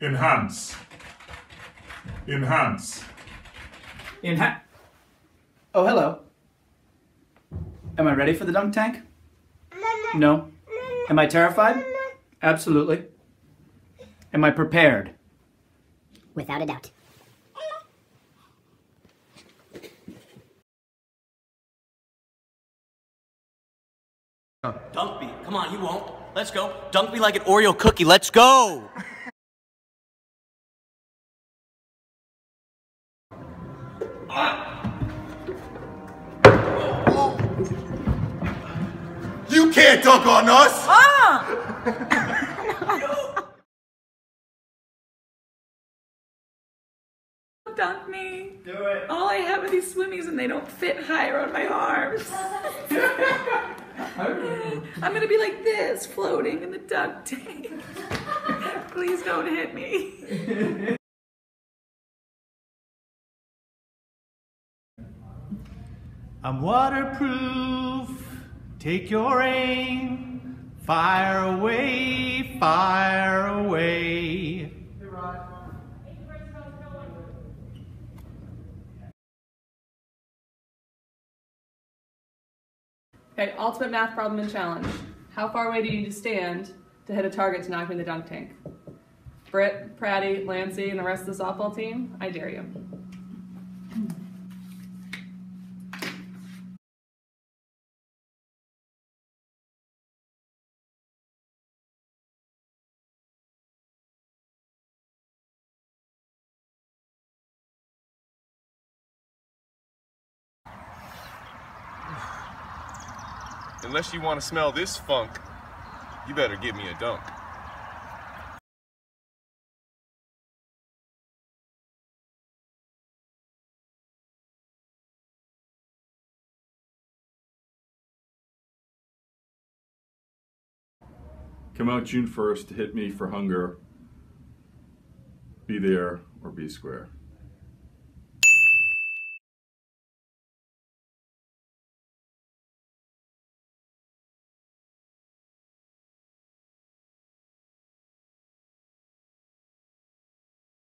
Enhance. Enhance. Enha- oh, hello. Am I ready for the dunk tank? No. Am I terrified? Absolutely. Am I prepared? Without a doubt. Dunk me. Come on, you won't. Let's go. Dunk me like an Oreo cookie. Let's go. You can't dunk on us! Ah! dunk me. Do it. All I have are these swimmies and they don't fit higher on my arms. I'm gonna be like this, floating in the dunk tank. Please don't hit me. I'm waterproof. Take your aim. Fire away, fire away. Okay, ultimate math problem and challenge. How far away do you need to stand to hit a target to knock me in the dunk tank? Britt, Pratty, Lancey, and the rest of the softball team, I dare you. Unless you want to smell this funk, you better give me a dunk. Come out June 1st to hit me for hunger. Be there or be square.